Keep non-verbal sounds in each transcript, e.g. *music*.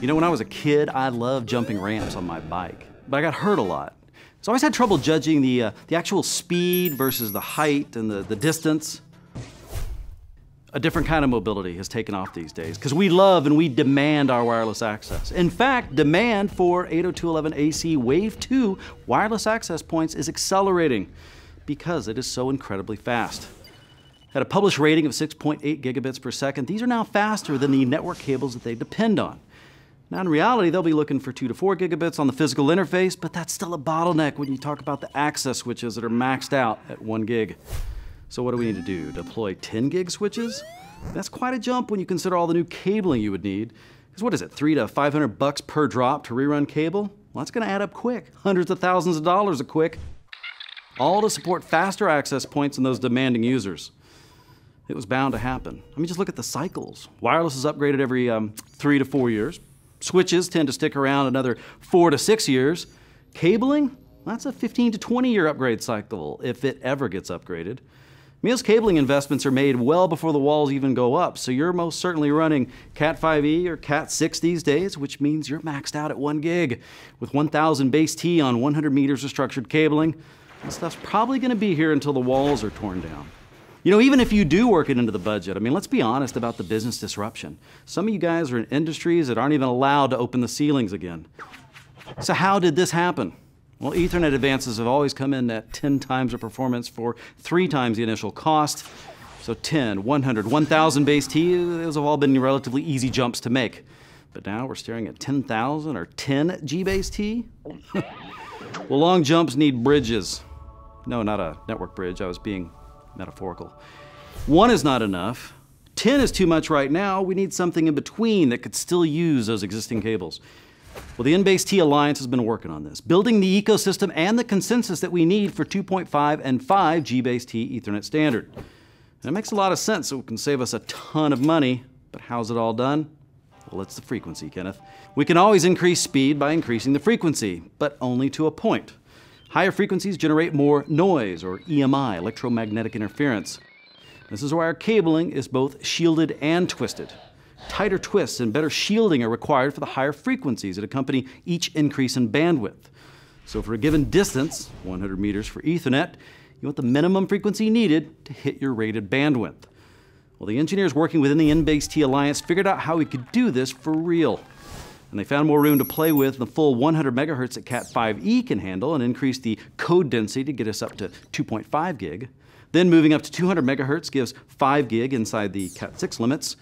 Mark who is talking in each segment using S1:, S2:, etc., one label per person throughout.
S1: You know, when I was a kid, I loved jumping ramps on my bike, but I got hurt a lot. So I always had trouble judging the, uh, the actual speed versus the height and the, the distance. A different kind of mobility has taken off these days because we love and we demand our wireless access. In fact, demand for 802.11ac Wave 2 wireless access points is accelerating because it is so incredibly fast. At a published rating of 6.8 gigabits per second, these are now faster than the network cables that they depend on. Now, in reality, they'll be looking for 2 to 4 gigabits on the physical interface, but that's still a bottleneck when you talk about the access switches that are maxed out at 1 gig. So what do we need to do? Deploy 10 gig switches? That's quite a jump when you consider all the new cabling you would need. Because what is it, three to 500 bucks per drop to rerun cable? Well, that's gonna add up quick. Hundreds of thousands of dollars a quick. All to support faster access points in those demanding users. It was bound to happen. I mean, just look at the cycles. Wireless is upgraded every um, three to four years. Switches tend to stick around another four to six years. Cabling, that's a 15 to 20 year upgrade cycle if it ever gets upgraded. Meals cabling investments are made well before the walls even go up, so you're most certainly running Cat 5e or Cat 6 these days, which means you're maxed out at 1 gig. With 1000 base T on 100 meters of structured cabling, this stuff's probably going to be here until the walls are torn down. You know, even if you do work it into the budget, I mean, let's be honest about the business disruption. Some of you guys are in industries that aren't even allowed to open the ceilings again. So, how did this happen? Well, Ethernet advances have always come in at 10 times the performance for three times the initial cost. So 10, 100, 1000 base T, those have all been relatively easy jumps to make. But now we're staring at 10,000 or 10 G base T? *laughs* well, long jumps need bridges. No, not a network bridge, I was being metaphorical. One is not enough. 10 is too much right now. We need something in between that could still use those existing cables. Well, the NBASE T Alliance has been working on this, building the ecosystem and the consensus that we need for 2.5 and 5 G-base T Ethernet standard. And it makes a lot of sense. It can save us a ton of money, but how's it all done? Well, it's the frequency, Kenneth. We can always increase speed by increasing the frequency, but only to a point. Higher frequencies generate more noise, or EMI, electromagnetic interference. This is why our cabling is both shielded and twisted. Tighter twists and better shielding are required for the higher frequencies that accompany each increase in bandwidth. So for a given distance, 100 meters for Ethernet, you want the minimum frequency needed to hit your rated bandwidth. Well, the engineers working within the NBASE T Alliance figured out how we could do this for real. And they found more room to play with the full 100 megahertz that Cat 5e can handle and increased the code density to get us up to 2.5 gig. Then moving up to 200 megahertz gives 5 gig inside the Cat 6 limits.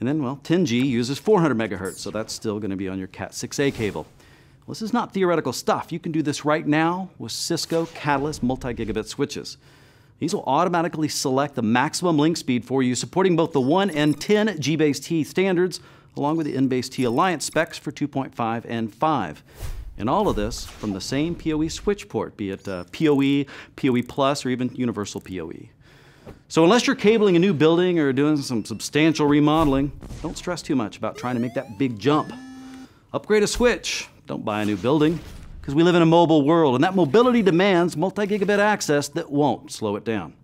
S1: And then, well, 10G uses 400 megahertz, so that's still going to be on your Cat 6A cable. Well, this is not theoretical stuff. You can do this right now with Cisco Catalyst multi-gigabit switches. These will automatically select the maximum link speed for you, supporting both the 1 and 10 G-base T standards, along with the NBASE T Alliance specs for 2.5 and 5. And all of this from the same PoE switch port, be it uh, PoE, PoE Plus, or even Universal PoE. So unless you're cabling a new building or doing some substantial remodeling, don't stress too much about trying to make that big jump. Upgrade a switch, don't buy a new building, because we live in a mobile world, and that mobility demands multi-gigabit access that won't slow it down.